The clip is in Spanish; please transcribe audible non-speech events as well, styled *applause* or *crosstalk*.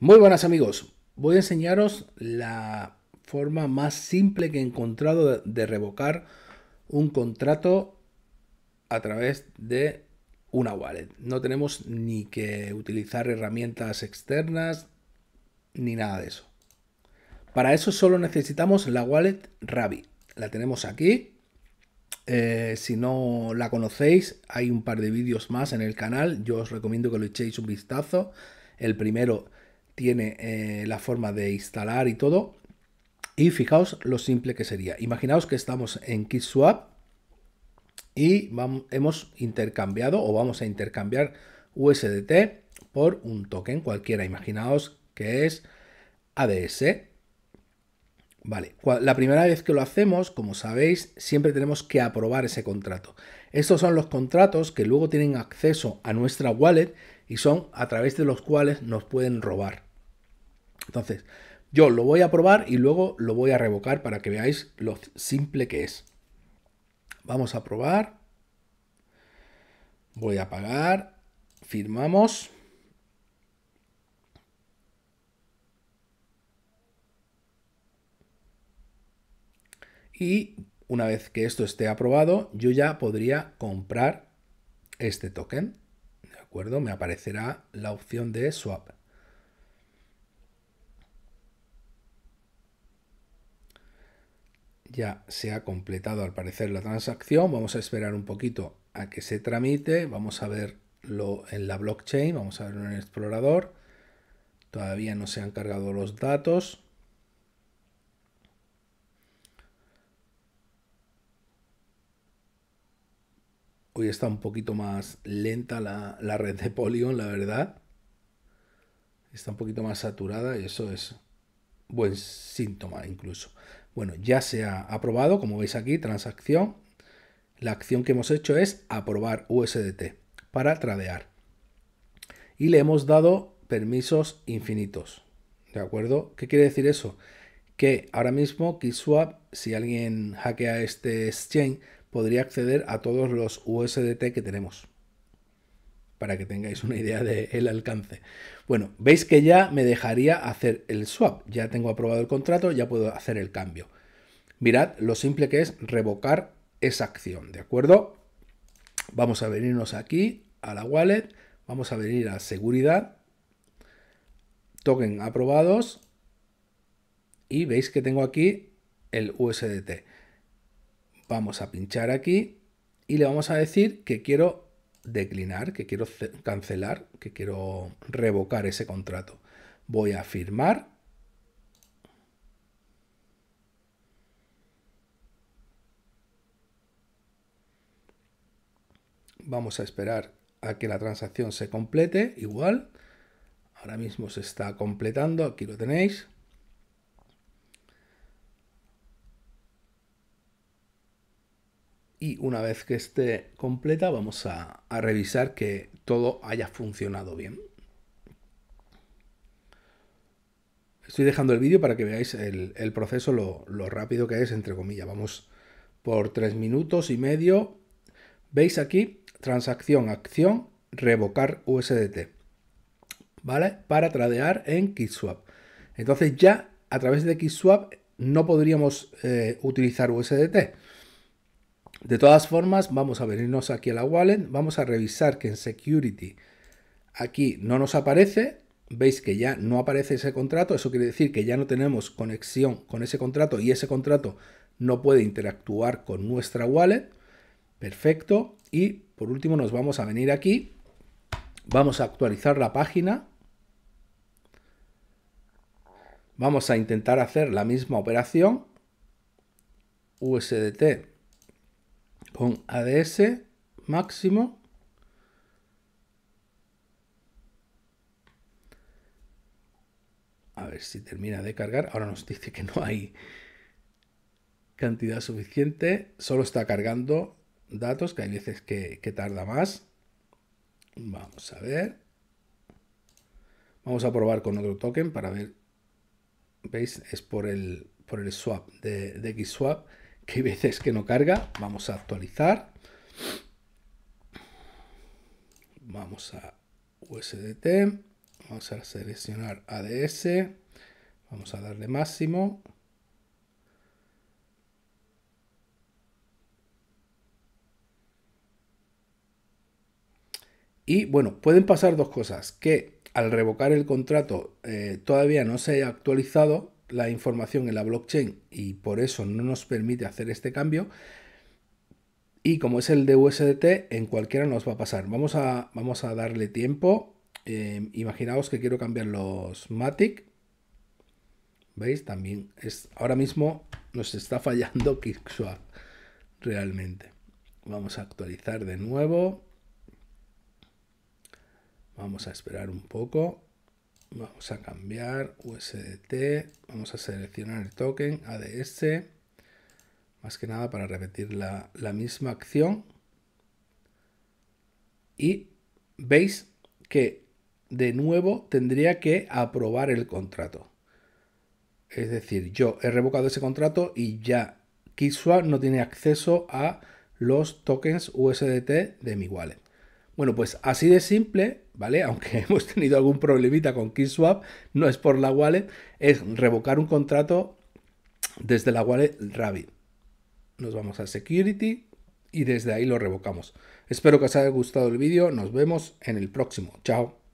Muy buenas amigos, voy a enseñaros la forma más simple que he encontrado de revocar un contrato a través de una wallet. No tenemos ni que utilizar herramientas externas ni nada de eso. Para eso solo necesitamos la wallet Rabi. La tenemos aquí. Eh, si no la conocéis, hay un par de vídeos más en el canal. Yo os recomiendo que lo echéis un vistazo. El primero tiene eh, la forma de instalar y todo. Y fijaos lo simple que sería. Imaginaos que estamos en KeeSwap y hemos intercambiado o vamos a intercambiar USDT por un token cualquiera. Imaginaos que es ADS. Vale, la primera vez que lo hacemos, como sabéis, siempre tenemos que aprobar ese contrato. Estos son los contratos que luego tienen acceso a nuestra wallet y son a través de los cuales nos pueden robar. Entonces, yo lo voy a aprobar y luego lo voy a revocar para que veáis lo simple que es. Vamos a probar. Voy a pagar. Firmamos. Y una vez que esto esté aprobado, yo ya podría comprar este token. ¿De acuerdo? Me aparecerá la opción de swap. Ya se ha completado al parecer la transacción. Vamos a esperar un poquito a que se tramite. Vamos a verlo en la blockchain. Vamos a verlo en el explorador. Todavía no se han cargado los datos. Hoy está un poquito más lenta la, la red de Polygon, la verdad. Está un poquito más saturada y eso es buen síntoma incluso. Bueno, ya se ha aprobado, como veis aquí, transacción. La acción que hemos hecho es aprobar USDT para tradear. Y le hemos dado permisos infinitos. ¿De acuerdo? ¿Qué quiere decir eso? Que ahora mismo KeySwap, si alguien hackea este exchange, podría acceder a todos los USDT que tenemos. Para que tengáis una idea del alcance. Bueno, veis que ya me dejaría hacer el swap. Ya tengo aprobado el contrato, ya puedo hacer el cambio. Mirad lo simple que es revocar esa acción, ¿de acuerdo? Vamos a venirnos aquí a la wallet, vamos a venir a seguridad, token aprobados y veis que tengo aquí el USDT. Vamos a pinchar aquí y le vamos a decir que quiero declinar, que quiero cancelar, que quiero revocar ese contrato. Voy a firmar. Vamos a esperar a que la transacción se complete, igual. Ahora mismo se está completando, aquí lo tenéis. Y una vez que esté completa vamos a, revisar que todo haya funcionado bien. Estoy dejando el vídeo para que veáis el, proceso, lo, rápido que es, entre comillas. Vamos por tres minutos y medio. Veis aquí, transacción, acción, revocar USDT. ¿Vale? Para tradear en KeySwap. Entonces ya a través de KeySwap no podríamos eh, utilizar USDT de todas formas, vamos a venirnos aquí a la wallet, vamos a revisar que en security aquí no nos aparece, veis que ya no aparece ese contrato, eso quiere decir que ya no tenemos conexión con ese contrato y ese contrato no puede interactuar con nuestra wallet. Perfecto. Y por último nos vamos a venir aquí, vamos a actualizar la página, vamos a intentar hacer la misma operación, USDT con ADS máximo. A ver si termina de cargar. Ahora nos dice que no hay cantidad suficiente. Solo está cargando datos, que hay veces que, tarda más. Vamos a ver. Vamos a probar con otro token para ver. ¿Veis? Es por el, por el swap de, de XSwap que hay veces que no carga. Vamos a actualizar. Vamos a USDT. Vamos a seleccionar ADS. Vamos a darle máximo. Y bueno, pueden pasar dos cosas. Que al revocar el contrato eh, todavía no se haya actualizado la información en la blockchain y por eso no nos permite hacer este cambio. Y como es el de USDT, en cualquiera nos va a pasar. Vamos a, vamos a darle tiempo. Eh, imaginaos que quiero cambiar los Matic. ¿Veis? También es ahora mismo nos está *laughs* fallando KickSwap realmente. Vamos a actualizar de nuevo. Vamos a esperar un poco. Vamos a cambiar USDT. Vamos a seleccionar el token ADS. Más que nada para repetir la, misma acción. Y veis que de nuevo tendría que aprobar el contrato. Es decir, yo he revocado ese contrato y ya KeySwap no tiene acceso a los tokens USDT de mi wallet. Bueno, pues así de simple, ¿vale? *laughs* Aunque hemos tenido algún problemita con KeySwap, no es por la wallet, es revocar un contrato desde la wallet Rabbit. Nos vamos a Security y desde ahí lo revocamos. Espero que os haya gustado el vídeo, nos vemos en el próximo. Chao.